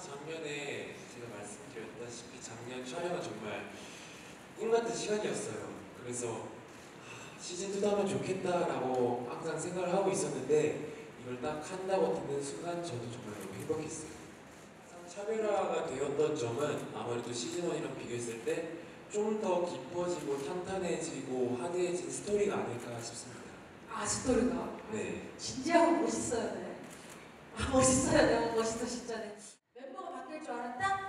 작년에 제가 말씀드렸다시피 작년 촬영은 정말 꿈 같은 시간이었어요. 그래서 아, 시즌 2도 하면 좋겠다라고 항상 생각을 하고 있었는데 이걸 딱 한다고 듣는 순간 저도 정말 너무 행복했어요. 차별화가 되었던 점은 아무래도 시즌 1이랑 비교했을 때 좀 더 깊어지고 탄탄해지고 하드해진 스토리가 아닐까 싶습니다. 아 스토리가 네. 진지하고 멋있어야 돼. 아, 멋있어야 돼. 어, 멋있어 진짜네. 멤버가 바뀔 줄 알았다.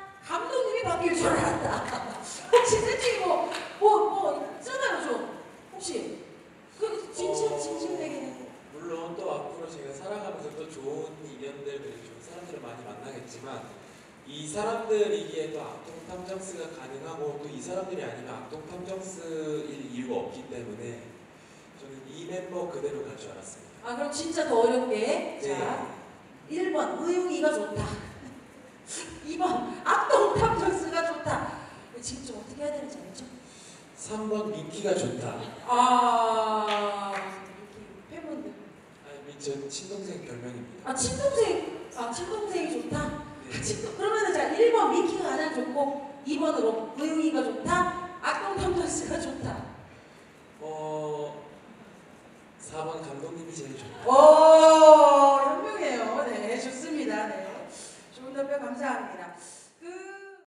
바뀔 줄 알았다. 혹시 솔직히 뭐 뭐 뭐 있잖아요 좀 혹시 그 진심 어, 진심되게 물론 또 앞으로 제가 살아가면서 또 좋은 인연들 좋은 사람들을 많이 만나겠지만 이 사람들이기에 또 악동 탐정스가 가능하고 또 이 사람들이 아니면 악동 탐정스일 이유가 없기 때문에 저는 이 멤버 그대로 갈 줄 알았습니다. 아 그럼 진짜 더 어렵게 네. 자 1번 의웅이가 좋다. 2번 악동 탐정스가 좋다. 지금 좀 어떻게 해야 되는지 알죠? 3번 미키가 좋다. 아 팬분들 아니 저 친동생 별명입니다. 아 친동생 아 친동생이 좋다. 아, 네. 친동 그러면은 자 1번 미키가 가장 좋고 2번으로 의웅이가 좋다. 악동 탐정스가 좋다. 어 4번 감독님이 제일 좋다. 오 현명해요. 네 좋습니다. 네 좋은 답변 감사합니다.